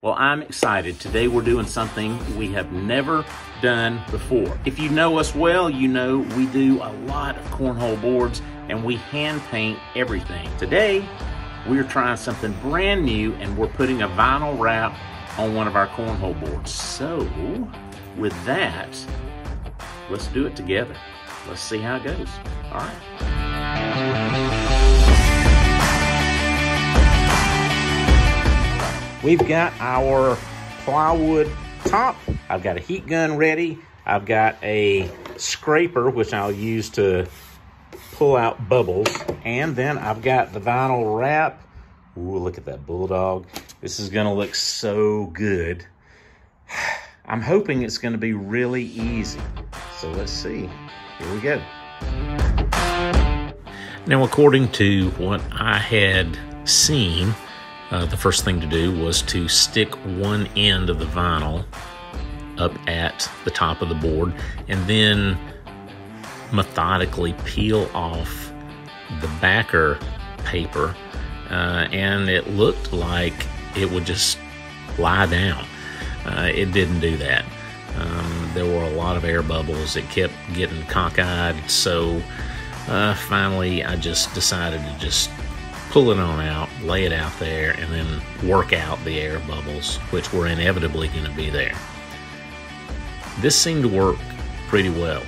Well, I'm excited. Today we're doing something we have never done before. If you know us well, you know we do a lot of cornhole boards and we hand paint everything. Today, we're trying something brand new and we're putting a vinyl wrap on one of our cornhole boards. So, with that, let's do it together. Let's see how it goes. All right. We've got our plywood top. I've got a heat gun ready. I've got a scraper, which I'll use to pull out bubbles. And then I've got the vinyl wrap. Ooh, look at that bulldog. This is gonna look so good. I'm hoping it's gonna be really easy. So let's see. Here we go. Now, according to what I had seen, uh, the first thing to do was to stick one end of the vinyl up at the top of the board and then methodically peel off the backer paper uh, and it looked like it would just lie down. Uh, it didn't do that. Um, there were a lot of air bubbles. It kept getting cockeyed. So uh, finally, I just decided to just pull it on out, lay it out there, and then work out the air bubbles, which were inevitably going to be there. This seemed to work pretty well,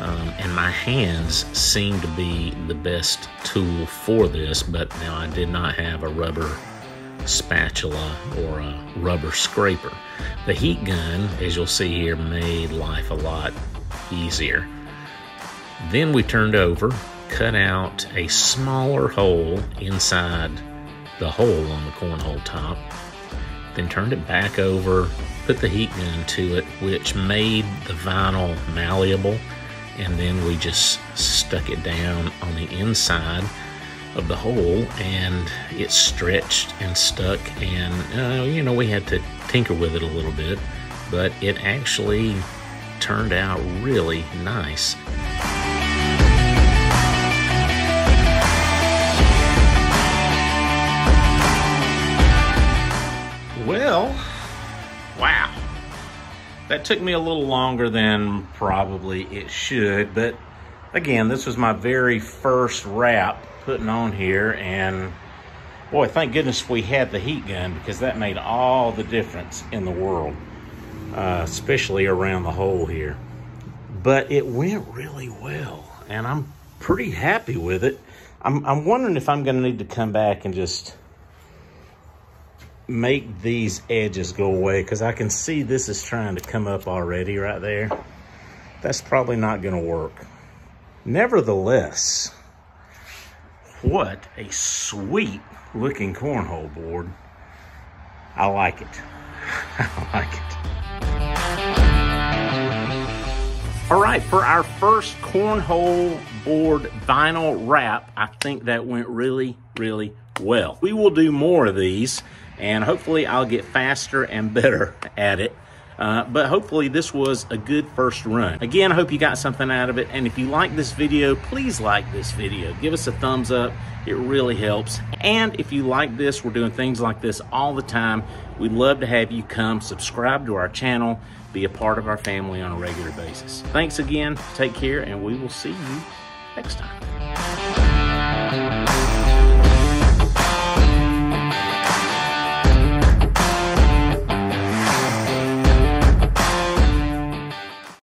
um, and my hands seemed to be the best tool for this, but now I did not have a rubber spatula or a rubber scraper. The heat gun, as you'll see here, made life a lot easier. Then we turned over cut out a smaller hole inside the hole on the cornhole top, then turned it back over, put the heat gun to it, which made the vinyl malleable, and then we just stuck it down on the inside of the hole and it stretched and stuck and uh, you know we had to tinker with it a little bit but it actually turned out really nice That took me a little longer than probably it should, but again, this was my very first wrap putting on here, and boy, thank goodness we had the heat gun because that made all the difference in the world, uh, especially around the hole here. But it went really well, and I'm pretty happy with it. I'm, I'm wondering if I'm going to need to come back and just make these edges go away because I can see this is trying to come up already right there. That's probably not going to work. Nevertheless, what a sweet looking cornhole board. I like it. I like it. All right, for our first cornhole board vinyl wrap, I think that went really, really well. We will do more of these and hopefully I'll get faster and better at it. Uh, but hopefully this was a good first run. Again, I hope you got something out of it. And if you like this video, please like this video. Give us a thumbs up. It really helps. And if you like this, we're doing things like this all the time. We'd love to have you come subscribe to our channel, be a part of our family on a regular basis. Thanks again. Take care, and we will see you next time.